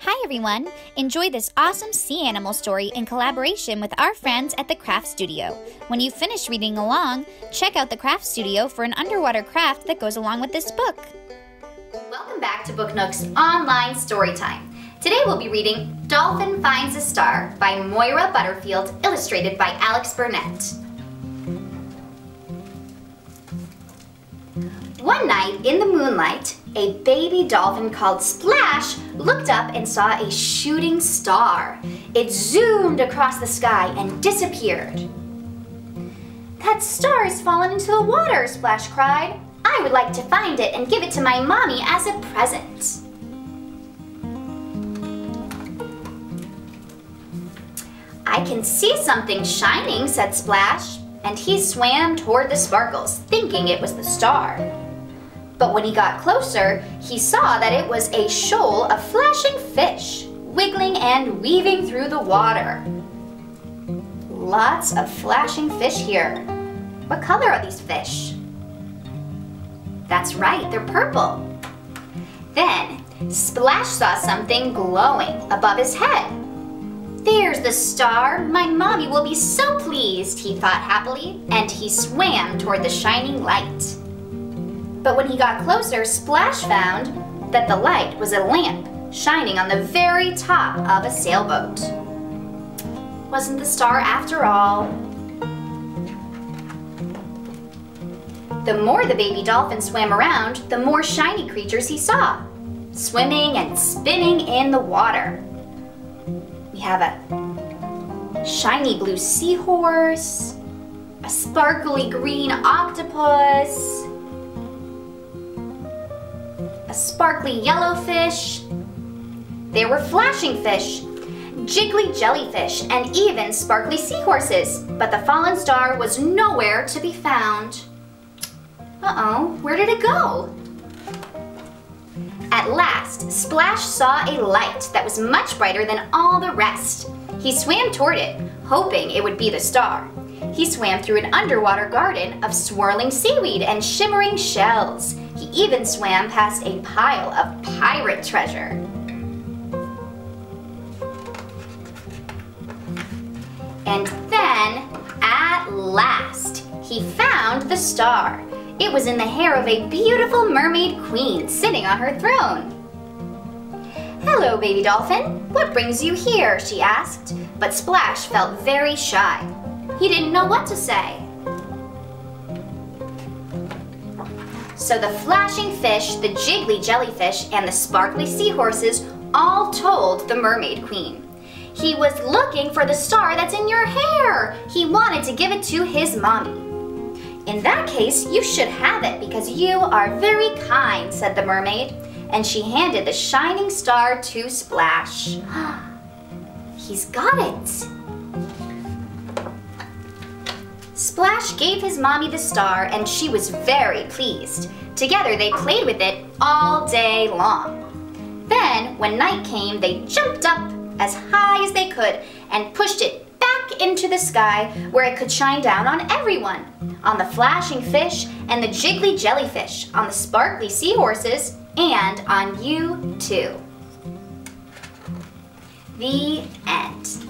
Hi everyone! Enjoy this awesome sea animal story in collaboration with our friends at the Craft Studio. When you finish reading along, check out the Craft Studio for an underwater craft that goes along with this book. Welcome back to Book Nook's online story time. Today we'll be reading Dolphin Finds a Star by Moira Butterfield, illustrated by Alex Burnett. One night in the moonlight, a baby dolphin called Splash looked up and saw a shooting star. It zoomed across the sky and disappeared. That star has fallen into the water, Splash cried. I would like to find it and give it to my mommy as a present. I can see something shining, said Splash, and he swam toward the sparkles, thinking it was the star. But when he got closer, he saw that it was a shoal of flashing fish, wiggling and weaving through the water. Lots of flashing fish here. What color are these fish? That's right, they're purple. Then, Splash saw something glowing above his head. There's the star. My mommy will be so pleased, he thought happily, and he swam toward the shining light. But when he got closer, Splash found that the light was a lamp shining on the very top of a sailboat. Wasn't the star after all? The more the baby dolphin swam around, the more shiny creatures he saw, swimming and spinning in the water. We have a shiny blue seahorse, a sparkly green octopus, a sparkly yellowfish. There were flashing fish, jiggly jellyfish, and even sparkly seahorses, but the fallen star was nowhere to be found. Uh-oh, where did it go? At last, Splash saw a light that was much brighter than all the rest. He swam toward it, hoping it would be the star. He swam through an underwater garden of swirling seaweed and shimmering shells. He even swam past a pile of pirate treasure. And then, at last, he found the star. It was in the hair of a beautiful mermaid queen sitting on her throne. Hello, baby dolphin. What brings you here? she asked. But Splash felt very shy. He didn't know what to say. So the flashing fish, the jiggly jellyfish, and the sparkly seahorses all told the mermaid queen. He was looking for the star that's in your hair. He wanted to give it to his mommy. In that case, you should have it because you are very kind, said the mermaid. And she handed the shining star to Splash. He's got it. Splash gave his mommy the star and she was very pleased. Together they played with it all day long. Then, when night came, they jumped up as high as they could and pushed it back into the sky where it could shine down on everyone. On the flashing fish and the jiggly jellyfish, on the sparkly seahorses, and on you too. The end.